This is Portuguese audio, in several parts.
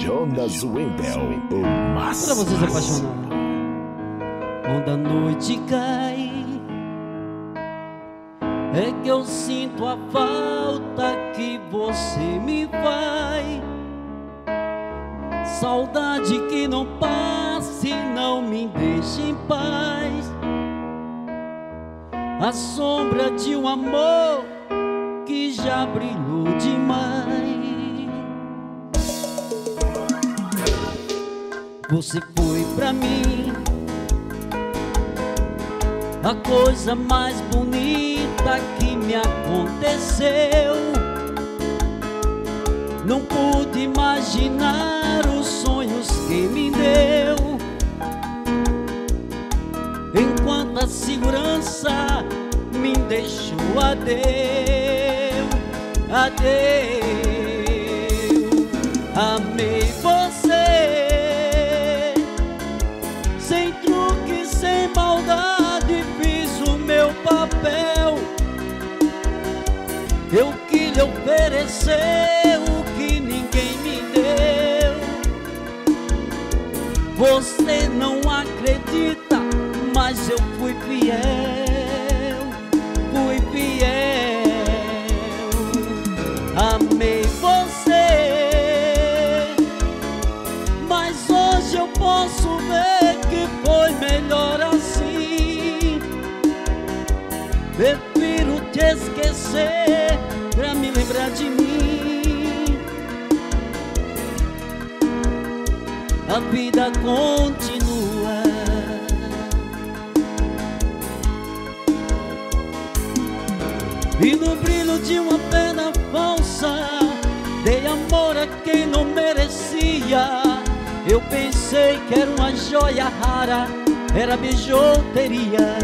Jonas Wendel, o máximo. Pra você se apaixonar. Quando a noite cai, é que eu sinto a falta que você me faz. Saudade que não passa e não me deixa em paz. A sombra de um amor que já brilhou demais. Você foi pra mim a coisa mais bonita que me aconteceu. Não pude imaginar os sonhos que me deu. Enquanto a segurança me deixou adeus, adeus. Amei o que ninguém me deu. Você não acredita, mas eu fui fiel, fui fiel. Amei você, mas hoje eu posso ver que foi melhor assim. Prefiro te esquecer lembrar de mim. A vida continua. E no brilho de uma pena falsa, dei amor a quem não merecia. Eu pensei que era uma joia rara, era bijuteria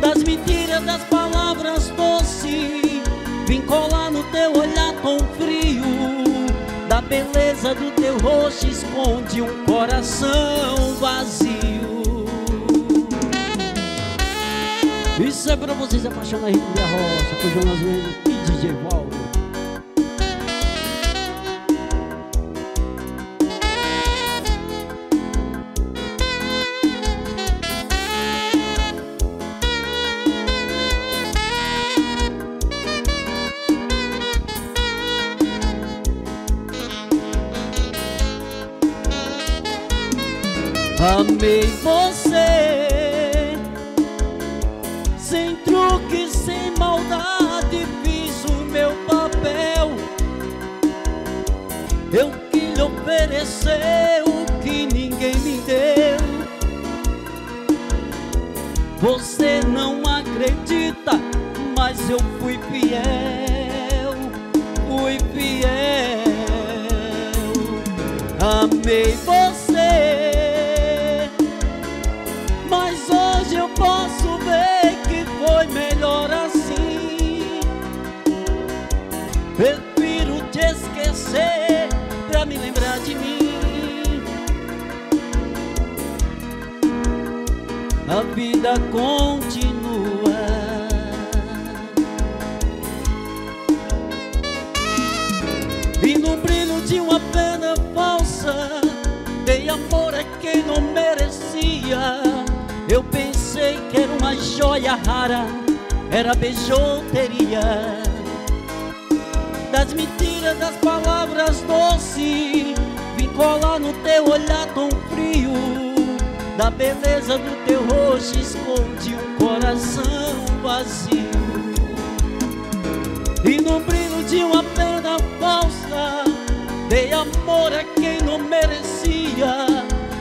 das mentiras, das palavras doces. Colar no teu olhar tão frio. Da beleza do teu rosto esconde um coração vazio. Isso é pra vocês apaixonar Rico da Roça, com Jonas Mendes e DJ Valdo. Amei você, sem truque, sem maldade, fiz o meu papel. Eu quis lhe oferecer o que ninguém me deu. Você não acredita, mas eu fui fiel, fui fiel. Amei você, vida continua. E no brilho de uma pena falsa Dei amor a quem não merecia. Eu pensei que era uma joia rara Era bijuteria Das mentiras, das palavras doces Vim colar no teu olhar tão frio Da beleza do teu rosto Esconde um coração vazio. E no brilho de uma pena falsa Dei amor a quem não merecia.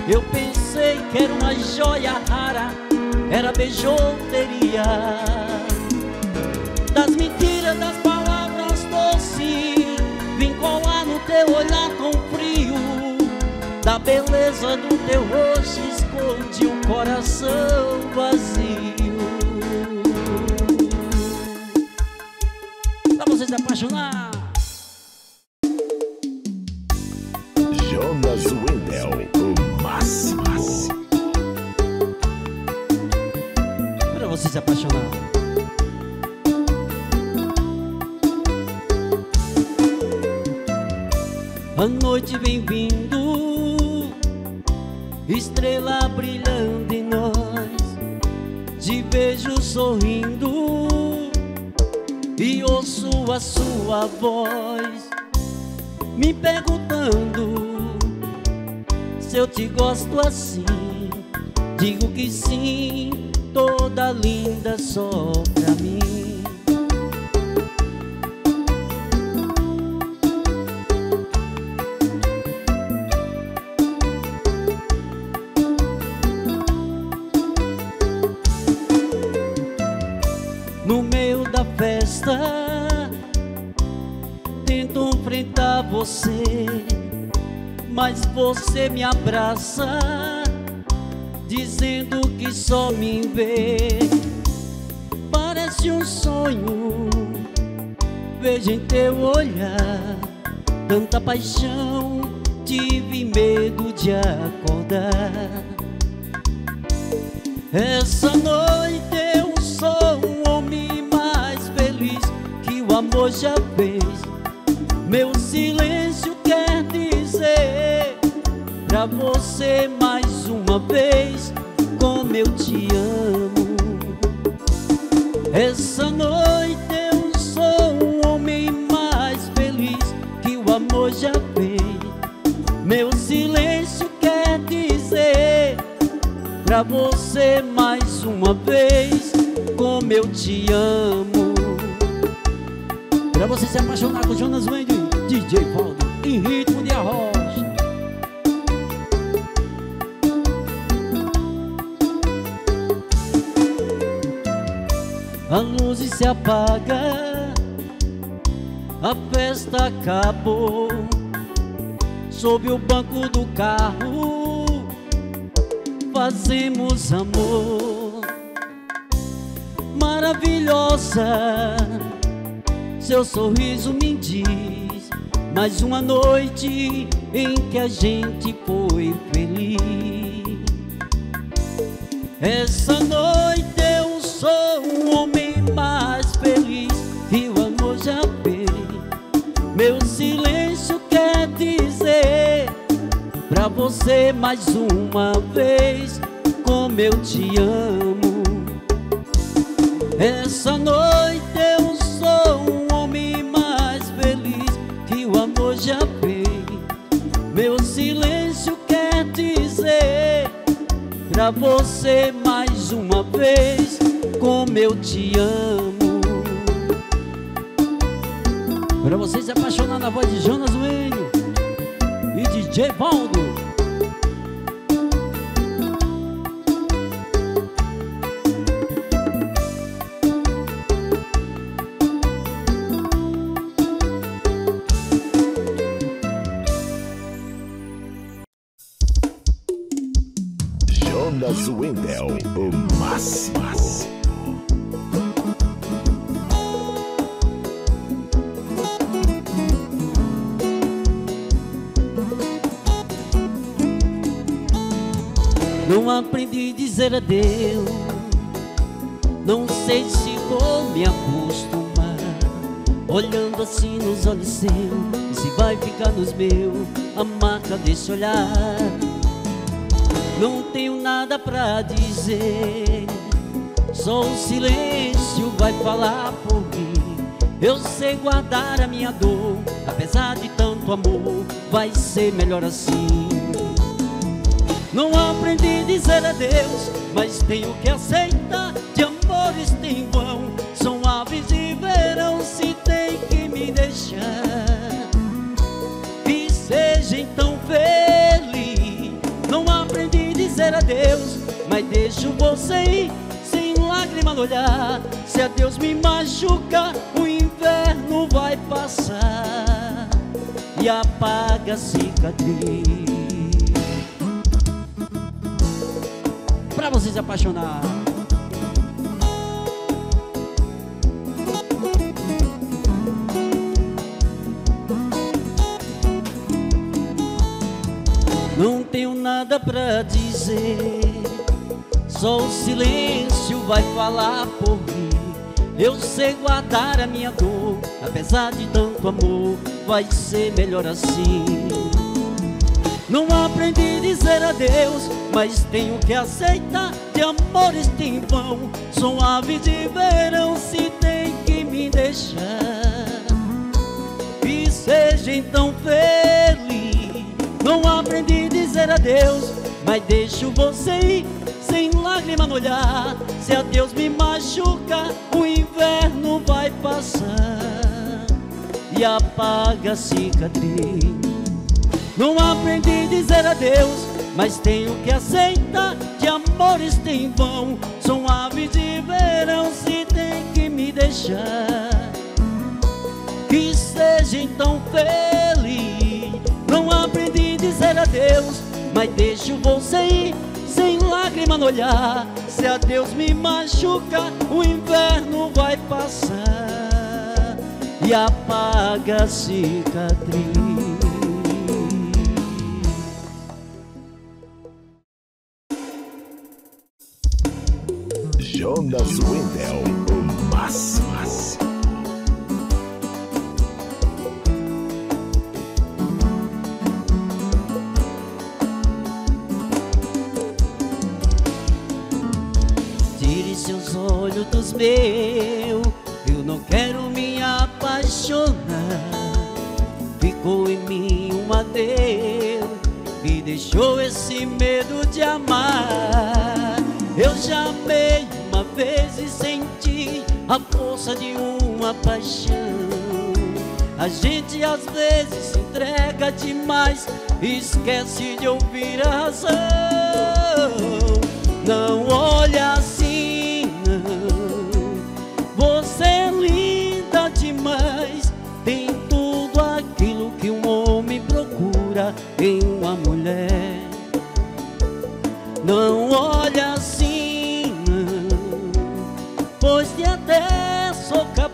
Eu pensei que era uma joia rara Era bijuteria Das mentiras, das palavras doces Vim colar no teu olhar tão frio. Da beleza do teu rosto Esconde um coração vazio. Pra você se apaixonar. Jonas Wendel, o máximo. Pra você se apaixonar. A noite vem vindo, estrela brilhando em nós. Te vejo sorrindo e ouço a sua voz me perguntando se eu te gosto assim. Digo que sim, toda linda só pra mim. Você, mas você me abraça, dizendo que só me vê. Parece um sonho, vejo em teu olhar tanta paixão, tive medo de acordar. Essa noite eu sou um homem mais feliz que o amor já fez. Meu silêncio quer dizer pra você mais uma vez como eu te amo. Essa noite eu sou um homem mais feliz que o amor já fez. Meu silêncio quer dizer pra você mais uma vez como eu te amo. Pra você se apaixonar com Jonas Wendy, DJ Valdo, em ritmo de arrocha. A luz se apaga, a festa acabou. Sob o banco do carro, fazemos amor. Maravilhosa, seu sorriso me diz mais uma noite em que a gente foi feliz. Essa noite eu sou um homem mais feliz e o amor já fez. Meu silêncio quer dizer pra você mais uma vez como eu te amo. Essa noite eu pra você mais uma vez como eu te amo. Pra você se apaixonar na voz de Jonas Wenho e DJ Valdo. Dizer adeus. Não sei se vou me acostumar Olhando assim nos olhos seus E se vai ficar nos meus A marca desse olhar. Não tenho nada pra dizer Só o silêncio vai falar por mim. Eu sei guardar a minha dor Apesar de tanto amor Vai ser melhor assim não aprendi a dizer adeus, mas tenho que aceitar De amores tem vão, são aves de verão Se tem que me deixar. Que seja então feliz. Não aprendi a dizer adeus, mas deixo você ir Sem lágrima no olhar. Se adeus me machuca, o inverno vai passar. E apaga a cicatriz pra você se apaixonar. Não tenho nada pra dizer, só o silêncio vai falar por mim. Eu sei guardar a minha dor, Apesar de tanto amor, vai ser melhor assim. Não aprendi a dizer adeus, mas tenho que aceitar de amores tem vão. Sou ave de verão, se tem que me deixar. E seja então feliz. Não aprendi a dizer adeus, mas deixo você ir sem lágrima no olhar. Se a Deus me machuca, o inverno vai passar e apaga a cicatriz. Não aprendi a dizer adeus, mas tenho que aceitar que amores tem vão. Sou ave de verão, se tem que me deixar. Que seja então feliz. Não aprendi a dizer adeus, mas deixo você ir sem lágrima no olhar. Se a Deus me machuca, o inverno vai passar e apaga a cicatriz. Jonas Wendel, o máximo. Tire seus olhos dos meus, eu não quero me apaixonar. Ficou em mim um adeus, me deixou esse medo de amar. Eu já amei uma vez e senti a força de uma paixão. A gente às vezes se entrega demais, esquece de ouvir a razão. Não olha assim, não. Você é linda demais, tem tudo aquilo que um homem procura em uma mulher. Não olha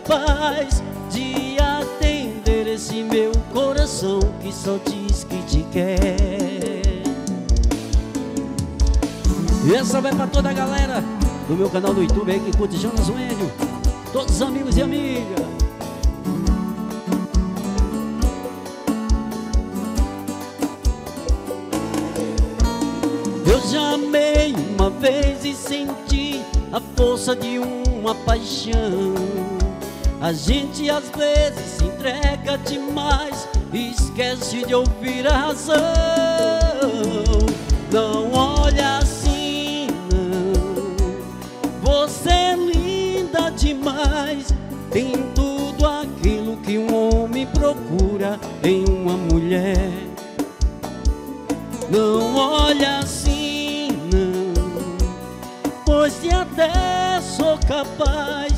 capaz de atender esse meu coração que só diz que te quer. E essa vai pra toda a galera do meu canal do YouTube aí que curte Jonas Wendel, todos os amigos e amigas. Eu já amei uma vez e senti a força de uma paixão. A gente às vezes se entrega demais e esquece de ouvir a razão. Não olha assim, não. Você é linda demais, tem tudo aquilo que um homem procura em uma mulher. Não olha assim, não, pois se até sou capaz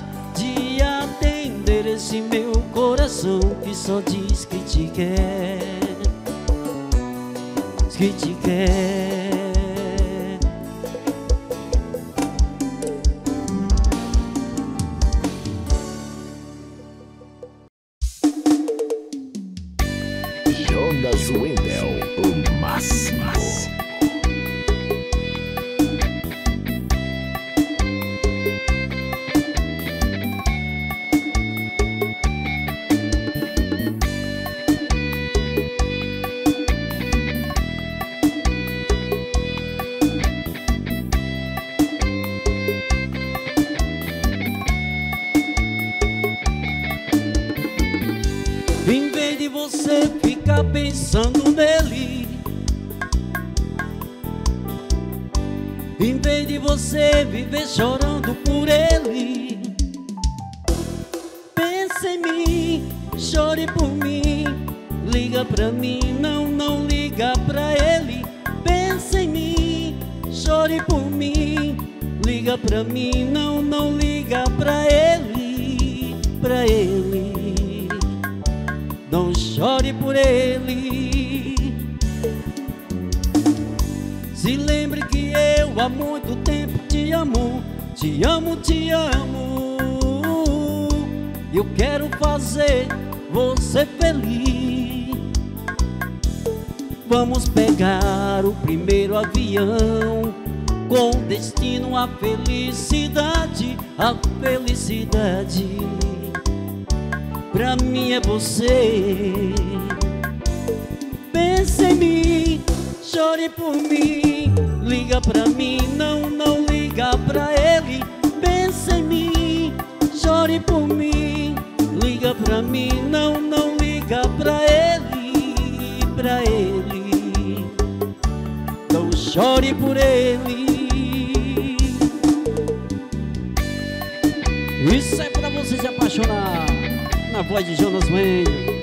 esse meu coração que só diz que te quer, que te quer. Jonas Wendel, o máximo. Em vez de você viver chorando por ele Pense em mim, chore por mim. Liga pra mim, não, não liga pra ele. Pense em mim, chore por mim. Liga pra mim, não, não liga pra ele Pra ele. Não chore por ele. Há muito tempo te amo, te amo, te amo. Eu quero fazer você feliz. Vamos pegar o primeiro avião com destino à felicidade, à felicidade. pra mim é você. Pense em mim, chore por mim, liga pra mim, não, não liga pra ele. Pense em mim, chore por mim, liga pra mim, não, não liga pra ele, pra ele. Não chore por ele. Isso é pra você se apaixonar na voz de Jonas Wendel.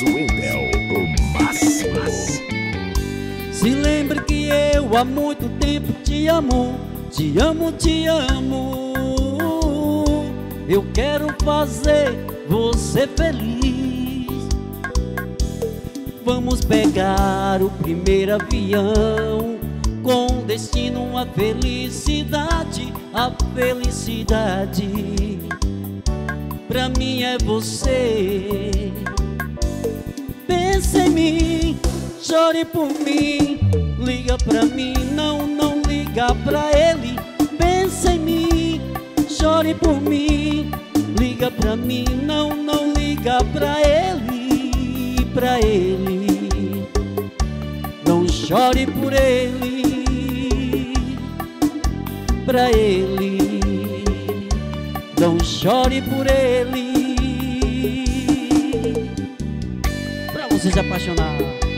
Wendel, o máximo. Se lembre que eu há muito tempo te amo, te amo, te amo. Eu quero fazer você feliz. Vamos pegar o primeiro avião com destino à felicidade, a felicidade. Pra mim é você. Pense em mim, chore por mim, liga pra mim, não, não liga pra ele. Pense em mim, chore por mim, liga pra mim, não, não liga pra ele, pra ele. Não chore por ele, pra ele. Não chore por ele. Pra você se apaixonar.